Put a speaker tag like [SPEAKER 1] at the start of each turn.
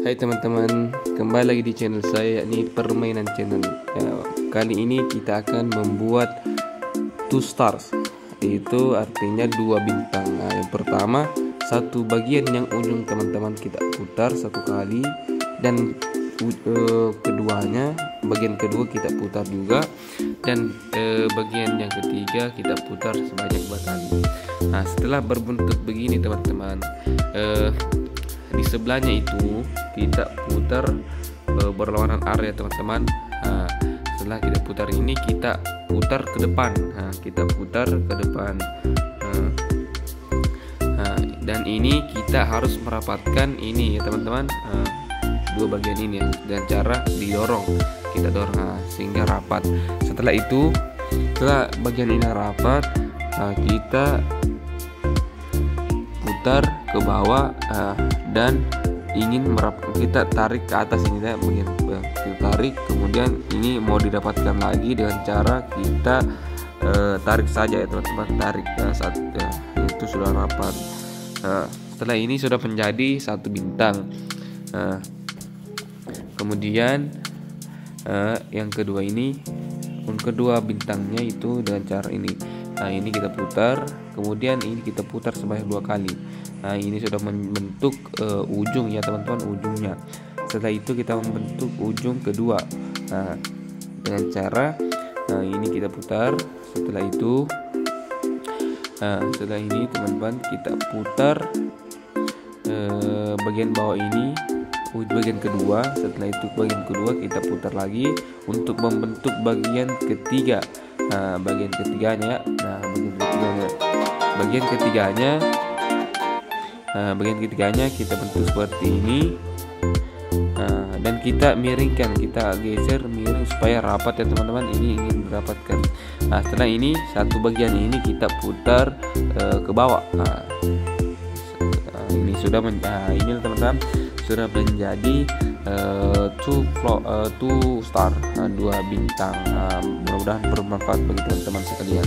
[SPEAKER 1] Hai teman-teman, kembali lagi di channel saya yakni Permainan Channel. Ya, kali ini kita akan membuat two stars, itu artinya dua bintang. Nah, yang pertama satu bagian yang ujung teman-teman kita putar satu kali dan uh, keduanya bagian kedua kita putar juga dan uh, bagian yang ketiga kita putar sebanyak dua kali. Nah setelah berbentuk begini teman-teman. Uh, di sebelahnya itu kita putar e, berlawanan area teman-teman. Nah, setelah kita putar ini kita putar ke depan. Nah, kita putar ke depan. Nah, nah, dan ini kita harus merapatkan ini ya teman-teman. Nah, dua bagian ini ya, dan cara didorong. Kita dorong nah, sehingga rapat. Setelah itu setelah bagian ini rapat nah, kita putar ke bawah uh, dan ingin merap kita tarik ke atas ini ya bagian kita tarik kemudian ini mau didapatkan lagi dengan cara kita uh, tarik saja ya teman-teman tarik. Uh, saat uh, itu sudah rapat. Uh, setelah ini sudah menjadi satu bintang. Uh, kemudian uh, yang kedua ini kedua bintangnya itu dengan cara ini. Nah ini kita putar kemudian ini kita putar sebanyak dua kali. Nah ini sudah membentuk uh, ujung ya teman-teman ujungnya. Setelah itu kita membentuk ujung kedua. Nah dengan cara nah ini kita putar. Setelah itu nah setelah ini teman-teman kita putar uh, bagian bawah ini bagian kedua. Setelah itu bagian kedua kita putar lagi untuk membentuk bagian ketiga nah bagian ketiganya nah bagian ketiganya. Bagian ketiganya nah bagian ketiganya kita bentuk seperti ini. Nah, dan kita miringkan kita geser miring supaya rapat ya teman-teman. Ini ingin mendapatkan nah setelah ini satu bagian ini kita putar uh, ke bawah. Nah, ini sudah men nah, ini teman-teman sudah menjadi uh, two floor, uh, two star uh, dua bintang. Uh, mudah-mudahan bermanfaat bagi teman-teman sekalian